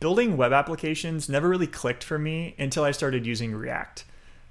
Building web applications never really clicked for me until I started using React.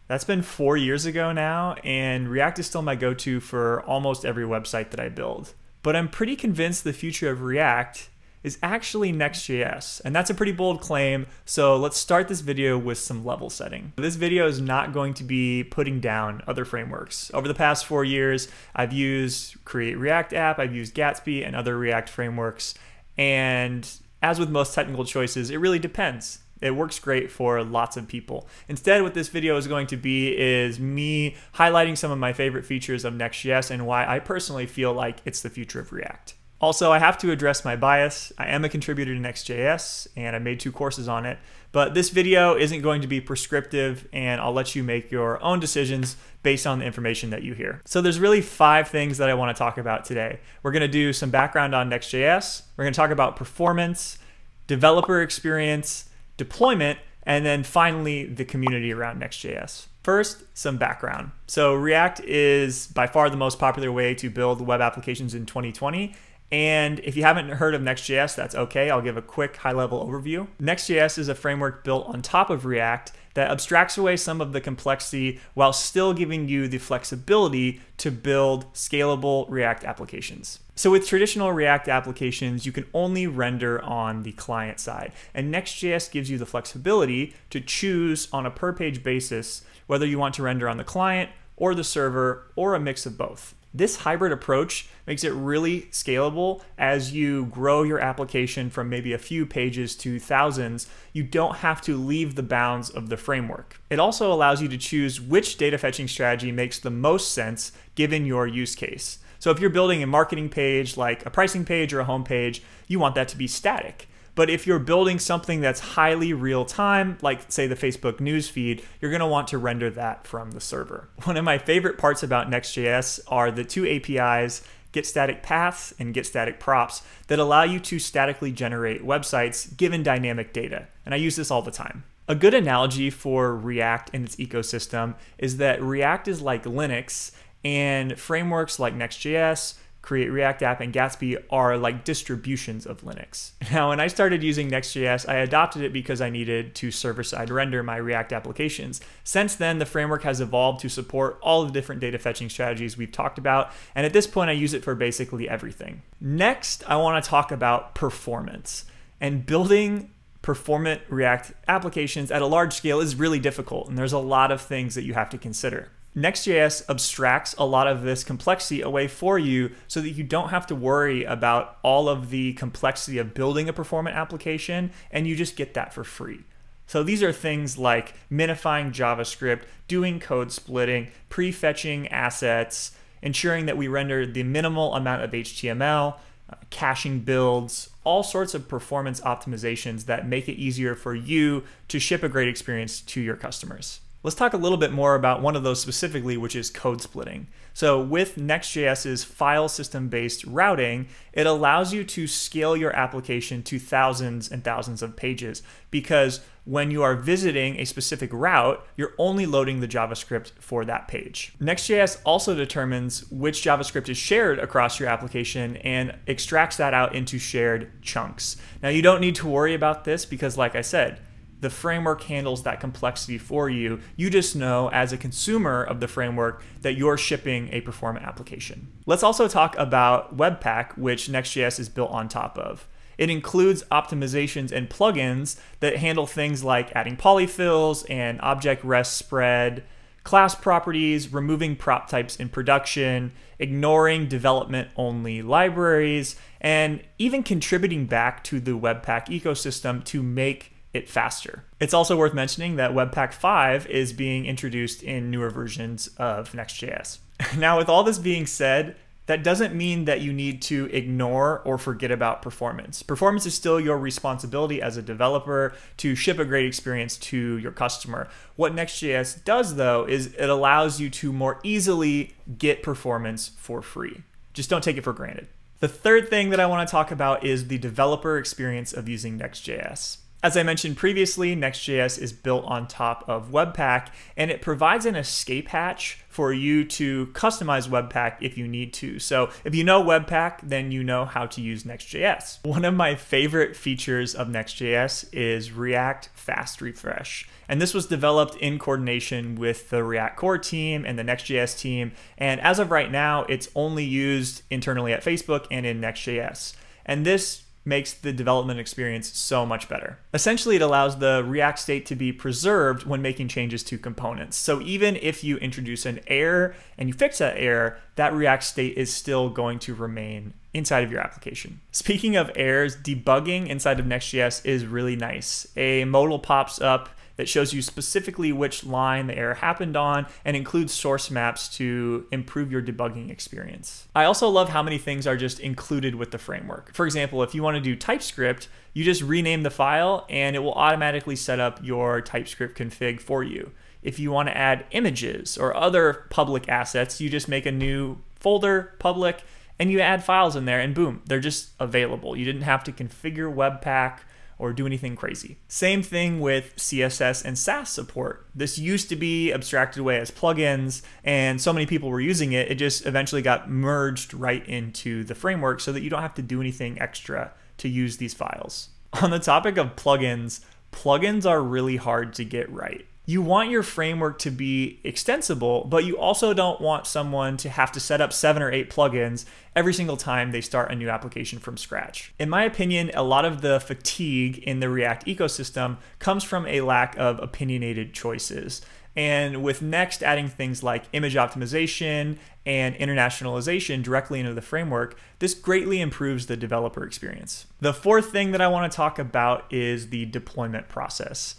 That's been four years ago now, and React is still my go to for almost every website that I build. But I'm pretty convinced the future of React is actually Next.js, and that's a pretty bold claim, so let's start this video with some level setting. This video is not going to be putting down other frameworks. Over the past four years, I've used Create React app, I've used Gatsby and other React frameworks, and as with most technical choices, it really depends. It works great for lots of people. Instead, what this video is going to be is me highlighting some of my favorite features of Next.js and why I personally feel like it's the future of React. Also, I have to address my bias. I am a contributor to Next.js and I made two courses on it, but this video isn't going to be prescriptive and I'll let you make your own decisions based on the information that you hear. So there's really five things that I want to talk about today. We're going to do some background on Next.js. We're going to talk about performance, developer experience, deployment, and then finally the community around Next.js. First, some background. So React is by far the most popular way to build web applications in 2020 and if you haven't heard of Next.js, that's okay. I'll give a quick high level overview. Next.js is a framework built on top of React that abstracts away some of the complexity while still giving you the flexibility to build scalable React applications. So with traditional React applications, you can only render on the client side. And Next.js gives you the flexibility to choose on a per page basis whether you want to render on the client or the server or a mix of both. This hybrid approach makes it really scalable as you grow your application from maybe a few pages to thousands. You don't have to leave the bounds of the framework. It also allows you to choose which data fetching strategy makes the most sense given your use case. So if you're building a marketing page like a pricing page or a home page, you want that to be static. But if you're building something that's highly real time, like say the Facebook news feed, you're gonna want to render that from the server. One of my favorite parts about Next.js are the two APIs get static paths and get static props that allow you to statically generate websites given dynamic data. And I use this all the time. A good analogy for React and its ecosystem is that React is like Linux and frameworks like Next.js, Create React App, and Gatsby are like distributions of Linux. Now, when I started using Next.js, I adopted it because I needed to server side render my React applications. Since then, the framework has evolved to support all the different data fetching strategies we've talked about, and at this point, I use it for basically everything. Next, I want to talk about performance and building performant React applications at a large scale is really difficult, and there's a lot of things that you have to consider. Next.js abstracts a lot of this complexity away for you so that you don't have to worry about all of the complexity of building a performant application and you just get that for free. So these are things like minifying JavaScript, doing code splitting, prefetching assets, ensuring that we render the minimal amount of HTML, uh, caching builds, all sorts of performance optimizations that make it easier for you to ship a great experience to your customers. Let's talk a little bit more about one of those specifically, which is code splitting. So with Next.js's file system based routing, it allows you to scale your application to thousands and thousands of pages because when you are visiting a specific route, you're only loading the JavaScript for that page. Next.js also determines which JavaScript is shared across your application and extracts that out into shared chunks. Now you don't need to worry about this because like I said, the framework handles that complexity for you. You just know as a consumer of the framework that you're shipping a performant application. Let's also talk about Webpack, which Next.js is built on top of. It includes optimizations and plugins that handle things like adding polyfills and object rest spread, class properties, removing prop types in production, ignoring development only libraries, and even contributing back to the Webpack ecosystem to make it faster. It's also worth mentioning that Webpack 5 is being introduced in newer versions of Next.js. now, with all this being said, that doesn't mean that you need to ignore or forget about performance. Performance is still your responsibility as a developer to ship a great experience to your customer. What Next.js does, though, is it allows you to more easily get performance for free. Just don't take it for granted. The third thing that I want to talk about is the developer experience of using Next.js. As I mentioned previously, Next.js is built on top of Webpack and it provides an escape hatch for you to customize Webpack if you need to. So if you know Webpack, then you know how to use Next.js. One of my favorite features of Next.js is React Fast Refresh. And this was developed in coordination with the React Core team and the Next.js team. And as of right now, it's only used internally at Facebook and in Next.js. And this makes the development experience so much better. Essentially, it allows the React state to be preserved when making changes to components. So even if you introduce an error and you fix that error, that React state is still going to remain inside of your application. Speaking of errors, debugging inside of Next.js is really nice. A modal pops up that shows you specifically which line the error happened on and includes source maps to improve your debugging experience. I also love how many things are just included with the framework. For example, if you want to do TypeScript, you just rename the file and it will automatically set up your TypeScript config for you. If you want to add images or other public assets, you just make a new folder, public, and you add files in there and boom, they're just available. You didn't have to configure Webpack or do anything crazy. Same thing with CSS and Sass support. This used to be abstracted away as plugins, and so many people were using it, it just eventually got merged right into the framework so that you don't have to do anything extra to use these files. On the topic of plugins, plugins are really hard to get right you want your framework to be extensible, but you also don't want someone to have to set up seven or eight plugins every single time they start a new application from scratch. In my opinion, a lot of the fatigue in the React ecosystem comes from a lack of opinionated choices. And with Next adding things like image optimization and internationalization directly into the framework, this greatly improves the developer experience. The fourth thing that I want to talk about is the deployment process.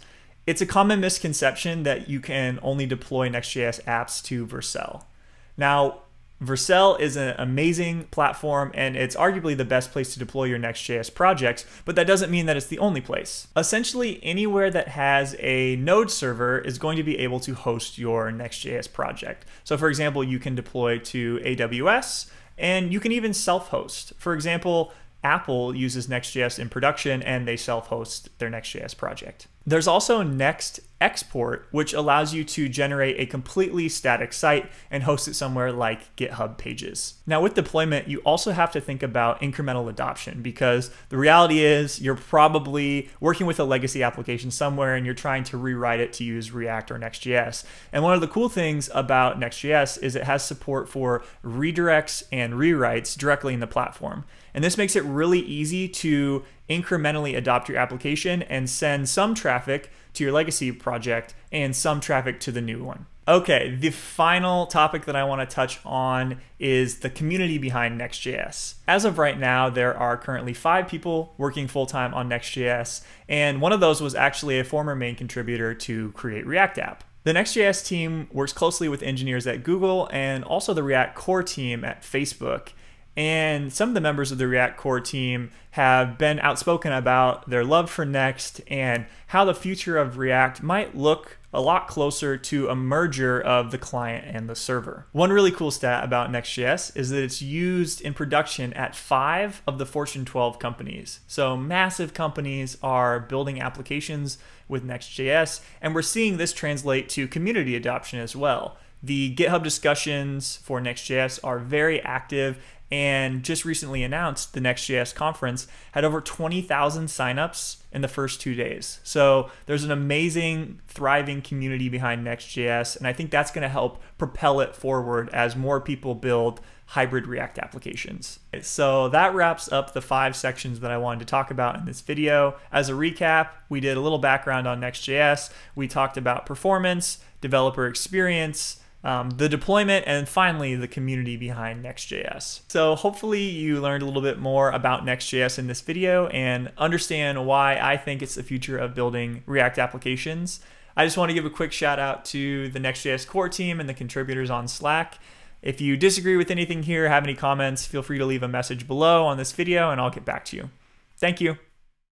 It's a common misconception that you can only deploy Next.js apps to Vercel. Now, Vercel is an amazing platform and it's arguably the best place to deploy your Next.js projects, but that doesn't mean that it's the only place. Essentially, anywhere that has a node server is going to be able to host your Next.js project. So for example, you can deploy to AWS and you can even self-host. For example, Apple uses Next.js in production and they self host their Next.js project. There's also Next Export, which allows you to generate a completely static site and host it somewhere like GitHub Pages. Now, with deployment, you also have to think about incremental adoption because the reality is you're probably working with a legacy application somewhere and you're trying to rewrite it to use React or Next.js. And one of the cool things about Next.js is it has support for redirects and rewrites directly in the platform. And this makes it really easy to incrementally adopt your application and send some traffic to your legacy project and some traffic to the new one. Okay, the final topic that I want to touch on is the community behind Next.js. As of right now, there are currently five people working full time on Next.js, and one of those was actually a former main contributor to Create React App. The Next.js team works closely with engineers at Google and also the React core team at Facebook. And some of the members of the React core team have been outspoken about their love for Next and how the future of React might look a lot closer to a merger of the client and the server. One really cool stat about Next.js is that it's used in production at five of the Fortune 12 companies. So massive companies are building applications with Next.js, and we're seeing this translate to community adoption as well. The GitHub discussions for Next.js are very active and just recently announced the Next.js conference had over 20,000 signups in the first two days. So there's an amazing, thriving community behind Next.js, and I think that's going to help propel it forward as more people build hybrid React applications. So that wraps up the five sections that I wanted to talk about in this video. As a recap, we did a little background on Next.js. We talked about performance, developer experience, um, the deployment, and finally the community behind Next.js. So hopefully you learned a little bit more about Next.js in this video and understand why I think it's the future of building React applications. I just want to give a quick shout out to the Next.js core team and the contributors on Slack. If you disagree with anything here, have any comments, feel free to leave a message below on this video and I'll get back to you. Thank you.